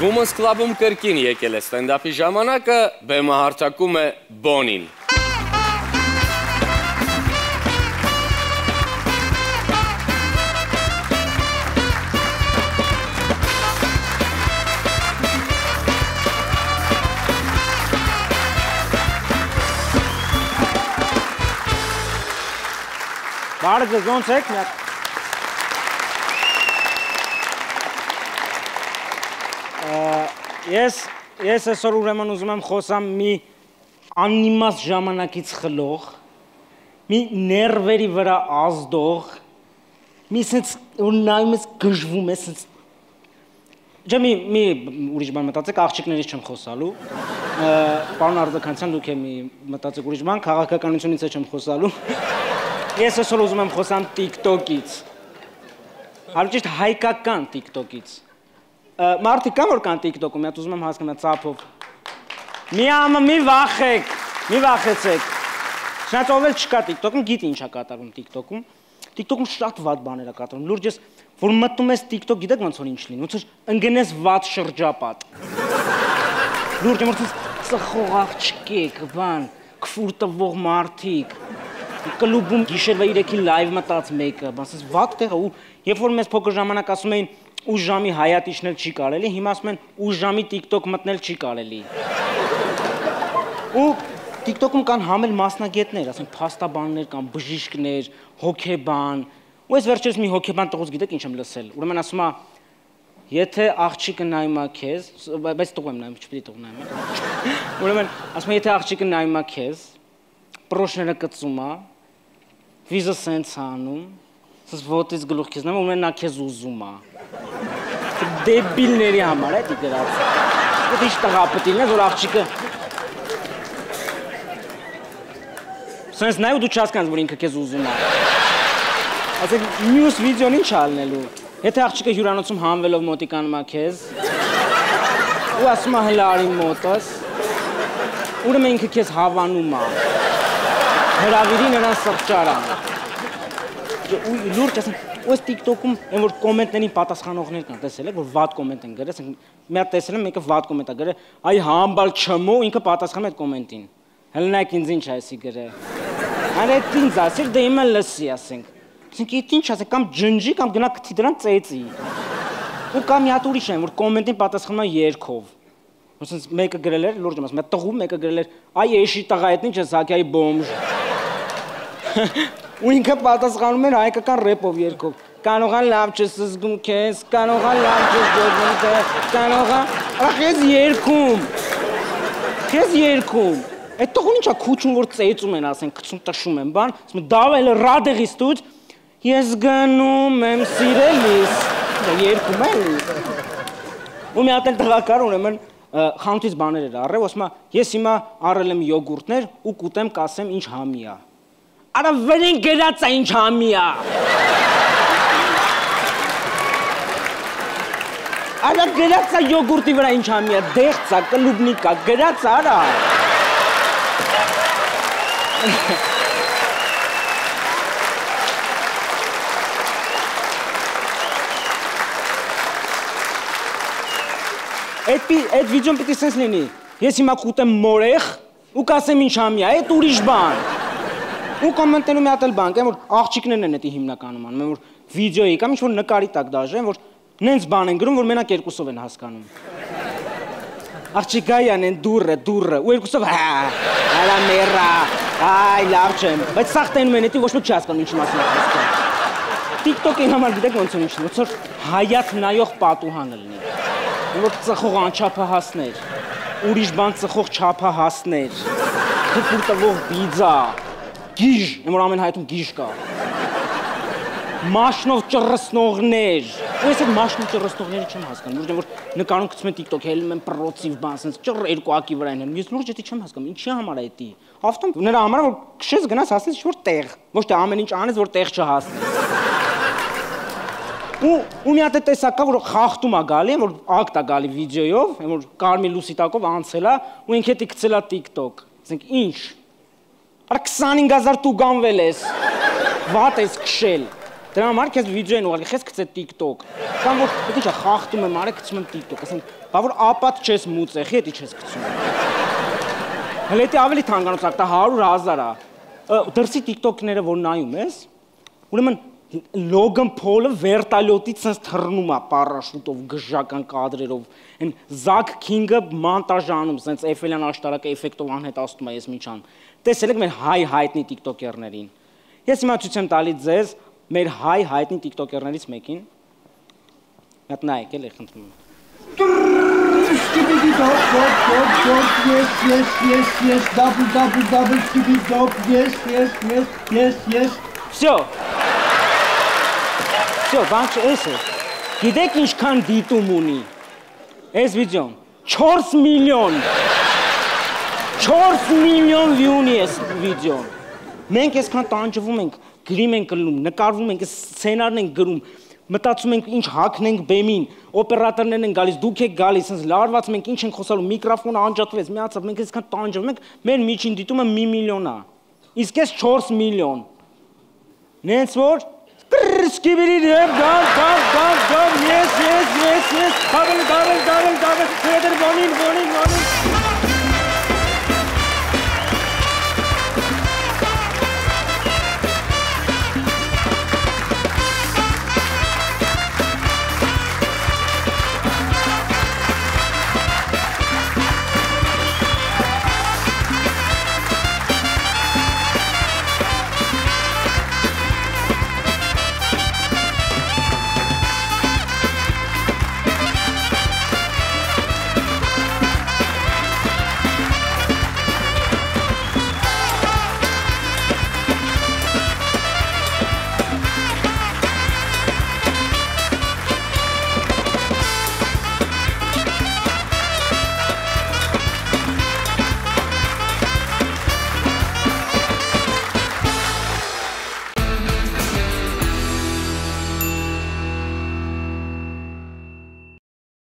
Women's Club-ում կրկին եկել է ստենդափի ժամանակը, բեմը հարթակում է Բոնին։ Բարը ձեզ ոնց եք։ Մի հատ- Ա, Ես ես այսօր ուրեմն ուզում եմ խոսամ մի անիմաստ ժամանակից խլող, մի ներվերի վրա ազդող, մի sense որ նայում ես գժվում ես sense Ջա մի մի ուրիշ բան մտածեք, աղջիկներից չեմ խոսալու։ Պարոն Արձականցյան, դուք եմ մտածեք ուրիշ բան, քաղաքականությունից էլ չեմ խոսալու։ Ես այսօր ուզում եմ խոսամ TikTok-ից։ Հարու ճիշտ հայկական TikTok-ից։ Մարդիկ կան որ կան TikTok-ում, հատ ուզում եմ հասկանալ ծափով։ Մի ամը մի վախեք, մի վախեցեք։ Շնաց ով էլ չկա TikTok-ում, գիտի ինչա կատարվում TikTok-ում։ TikTok-ում շատ վատ բաներ է կատարվում։ Լուրջ ես որ մտնում ես TikTok, գիտեք ոնց որ ինչ լինի, ոնց որ ընկնես վատ շրջապատ։ Լուրջ որ ծխող աղջիկ, բան, քֆուր տվող մարդիկ, կլուբում գիշերվա 3-ի լայվ մտած մեկը, բասես վատ տեղ է ու երբ որ մեզ փոքր ժամանակ ասում էին 8 ժամի հայատ իջնել չի կարելի, հիմա ասում են 8 ժամի TikTok մտնել չի կարելի։ Ու TikTok-ում կան համել մասնագետներ, ասենք փաստաբաններ կան, բժիշկներ, հոկեբան։ Ու ես վերջերս մի հոկեբան տղուց գիտեք ինչ եմ լսել։ Ուրեմն ասում է Եթե աղջիկը նայում է քեզ, բայց տղու եմ նայում, չպիտի տղու նայում։ Ուրեմն ասում է եթե աղջիկը նայում է քեզ, պրոշները կծում է, վիզը սենց անում, սս ոտից գլուխքից նայում, ուրեմն նա քեզ ուզում է։ Դեբիլների համար է դի գրած։ Դե ինչ տղա պետք է որ աղջիկը Սենց նայու դու չհասկանաս որ ինքը քեզ ուզում է։ Ասեք մյուս վիդեոն ինչ ալնելու։ Եթե աղջիկը հյուրանոցում հանվելով մոտիկանում է քեզ, ու ասում է հələ արի մոտս, ուրեմն ինքը քեզ հավանում է։ Հրավիրի նրան սրճարան։ լուրջ ասեմ, այս TikTok-ում այն որ կոմենտներին պատասխանողներ կան, տեսել եք որ վատ կոմենտ են գրել, ասենք մի հատ տեսել եմ մեկը վատ կոմենտ է գրել, այ համբալ չմո ինքը պատասխանում է այդ կոմենտին։ նայեք ինձ ինչ է էսի գրել։ Անդ ինձ ասիր դե իմը լսի ասենք։ Ասենք իդ ինչ ասենք կամ ջնջի կամ գնա գցի դրան ծեծի։ Ու կամ մի հատ ուրիշ են որ կոմենտին պատասխանում է երկով։ Ոսենց մեկը գրել էր, լուրջ ասում, տղու մեկը գրել էր, այ էշի տղա այդ ինչ է Զակյայի բոմժ։ Ու ինքը պատասխանում էր հայկական рэպով երկով։ Կարողան լավ չես զգում քեզ, կարողան լավ չես զգում քեզ, կարողան ախ ես երգում։ Քեզ երգում։ Այդ տղուն ինչա քուչուն որ ծեծում են, ասեն, գցում տշում են, բան, ասում դավել ռադեղից դուց ես գնում եմ սիրելիս։ Դա երգում են։ Ու մի հատ էլ տղակար ուրեմն խանութից բաներ էր առել, ասում է, ես հիմա առել եմ յոգուրտներ ու կուտեմ կասեմ ինչ համի է։ Արա վրեն գրած է ինչ համի է։ Արա գրած է յոգուրտի վրա ինչ համի է, դեղց է, կլուբնիկ է, գրած է, արա։ Այդ վիդեոն պիտի sense լինի։ Ես հիմա կուտեմ մորեղ ու կասեմ ինչ համի է, այդ ուրիշ բան։ Ու կոմենտներում մի հատ էլ բան կան, որ աղջիկներն են դա հիմնականում անում, որ վիդեոյի կամ ինչ որ նկարի տակ դաժեն, որ նենց բան են գրում, որ մենակ երկուսով են հասկանում։ Աղջիկայան են դուրը, դուրը, ու երկուսով հա, հալա մերա, այ լավ չեմ, բայց սաղ տենում են դա ոչ ոք չի հասկանում ինչի մասին է խոսքը։ TikTok-ի համար գիտեք ոնց է ինչն, ոնց որ հայաց նայող պատուհան լինի որ ծխող անչափահասներ, ուրիշ բան ծխող չափահասներ, թփուր տվող բիձա, գիժ, որ ամեն հայտում գիժ կա։ Մաշնով ճռսնողներ։ ես այդ մաշնով ճռսնողները չեմ հասկանում։ Լուրջ եմ որ նկարում գցում են TikTok, հելում են պրոցիվ բան, sense ճռ երկու ակի վրա են։ Ես լուրջ էդի չեմ հասկանում։ Ինչի համար է դա։ Ավտոմ նրա համար որ քշես գնաս հասնես ինչ-որ տեղ, ոչ թե ամեն ինչ անես որ տեղ չհասնես ու ու մի հատ է տեսակա որ խախտում է գալի, որ ակտ է գալի վիդեոյով, որ կարմիր լուսի տակով անցել է ու ինքը դի գցել է TikTok։ Ասենք ինչ։ Արա 25000 դու գանվել ես։ Վատ ես քշել։ Դրա համար քեզ վիդեո են ուղարկի, քեզ գցե TikTok։ Կամ որ դա ինչա խախտում եմ, արեք գցում եմ TikTok, ասենք, բա որ ապատ չես մուծեխի, դա չես գցում։ Հələ դա ավելի թանկանոց ակտա 100.000 է։ Դրսի TikTok-ները որ նայում ես, ուրեմն Լոգան Փոլը վերտալյոտից sense թռնում է պարաշուտով գժական կադրերով այն Զակ Քինգը մոնտաժանում sense Էֆելյան աշտարակը էֆեկտով անհետացնում է ես միջան տեսել եք մեր հայ հայտնի TikToker-ներին ես հիմա ցույց եմ տալի ձեզ մեր հայ հայտնի TikToker-ներից մեկին հատ նայեք էլի խնդրում Skibidi dop, dop, dop, dop, yes, yes, yes, yes, double, double, double, skibidi dop, yes, yes, yes, yes, yes. Всё. Всё, բանջ էս է։ Գիտեք ինչքան դիտում ունի։ Այս վիդեոն 4 միլիոն 4 միլիոն ունի այս վիդեոն։ Մենք այսքան տանջվում ենք, գրիմ ենք կլնում, նկարվում ենք, սցենարն ենք գրում, մտածում ենք ինչ հակնենք բեմին, օպերատորներն են գալիս, դուք եք գալիս, ասես լարված մենք ինչ ենք խոսալու, միկրոֆոնը անջատվեց, միացավ, մենք այսքան տանջվում ենք, մեր միջին դիտումը 1 միլիոն է։ Իսկ էս 4 միլիոն։ Նենց որ Skibidi dip, dub, dub, dub, dub, yes, yes, yes, yes, double, double, double, double, double, bonin, bonin, bonin.